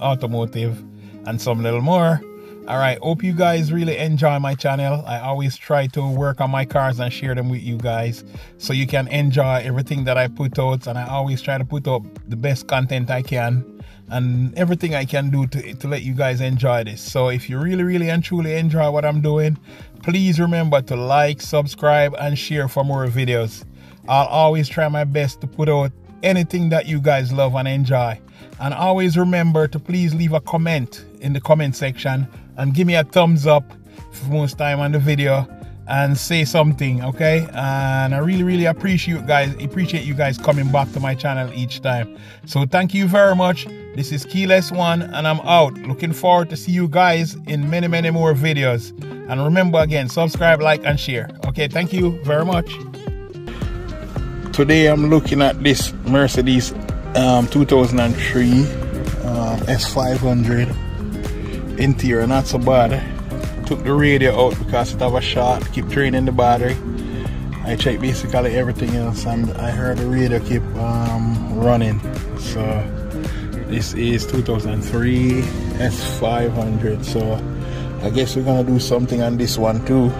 automotive and some little more. All right hope you guys really enjoy my channel. I always try to work on my cars and share them with you guys so you can enjoy everything that i put out. And i always try to put up the best content i can and everything i can do to, to let you guys enjoy this. So if you really really and truly enjoy what i'm doing please remember to like subscribe and share for more videos. I'll always try my best to put out anything that you guys love and enjoy. And always remember to please leave a comment in the comment section and give me a thumbs up for most time on the video and say something okay? And i really really appreciate you guys appreciate you guys coming back to my channel each time. So thank you very much. This is keyless one and i'm out. Looking forward to see you guys in many many more videos. And remember again subscribe like and share. Okay thank you very much today i'm looking at this mercedes um, 2003 um, s500 interior not so bad took the radio out because it have a shot keep draining the battery. I checked basically everything else and I heard the radio keep um, running. So this is 2003 S500 so I guess we're gonna do something on this one too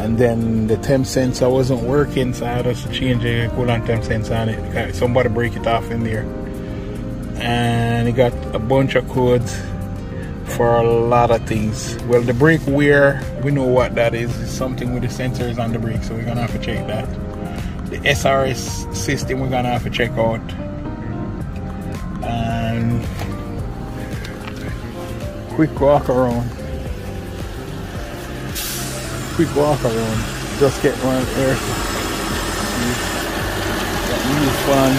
and then the temp sensor wasn't working so I had to change the coolant temp sensor on it somebody break it off in there and it got a bunch of codes for a lot of things. Well, the brake wear, we know what that is. It's something with the sensors on the brake, so we're gonna have to check that. The SRS system, we're gonna have to check out. And quick walk around. Quick walk around. Just get one air. Got new fan,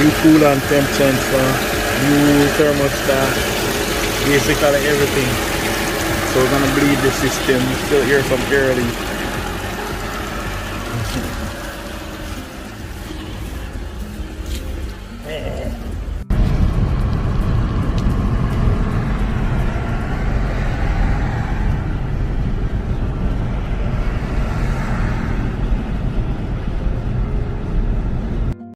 new coolant temp sensor, new thermostat. Basically everything. So we're gonna bleed the system. Still hear some early